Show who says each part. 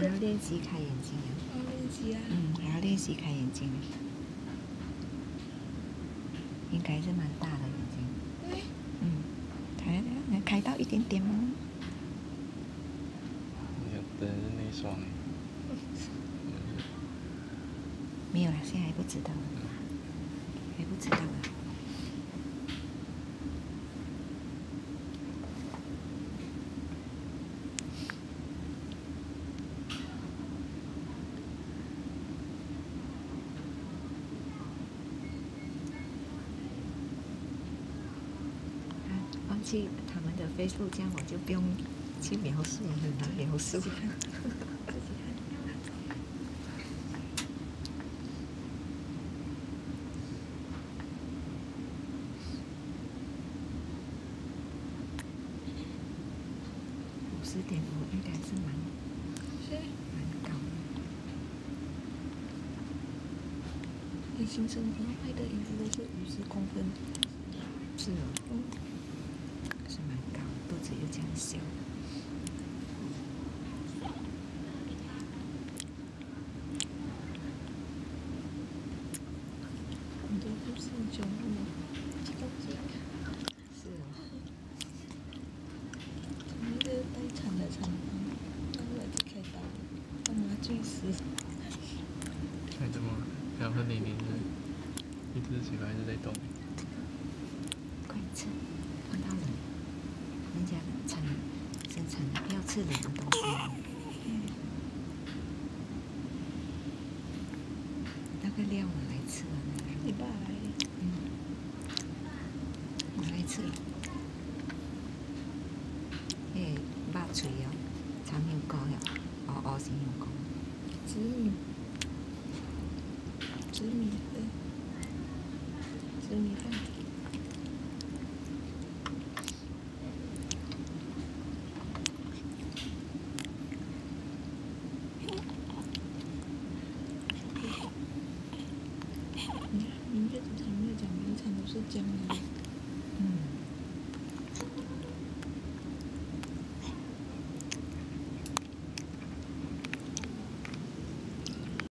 Speaker 1: 还要练习开眼睛啊。
Speaker 2: 要练习啊。
Speaker 1: 嗯，还要练习开眼睛。应该是蛮大的眼睛。
Speaker 2: 对。
Speaker 1: 嗯，开能开到一点点吗？
Speaker 3: 你要等那双。
Speaker 1: 没有啦，现在还不知道，还不知道啊。啊，忘记他们的 Facebook，这样我就不用去描述，很难描述。五十点五应该是蛮
Speaker 2: 是。
Speaker 1: 蛮高的。
Speaker 2: 你新生活拍的影子都是五十公分。
Speaker 1: 是哦，
Speaker 2: 嗯。
Speaker 1: 是蛮高，肚子又这样小。
Speaker 2: 很多都是九五，这个这个。
Speaker 1: 是哦。
Speaker 2: 那个待产的产房，后来就开刀了，干嘛去死？
Speaker 3: 哎，怎么？然后你你是一只嘴巴一直在动。
Speaker 1: 快吃，碰到人，人家产要吃凉的东西。那个料我来吃啊，
Speaker 2: 你爸来。
Speaker 1: 嗯，我来吃。诶，肉脆哦，长香膏哟，哦哦是香膏。
Speaker 2: 紫米，紫米 темнее.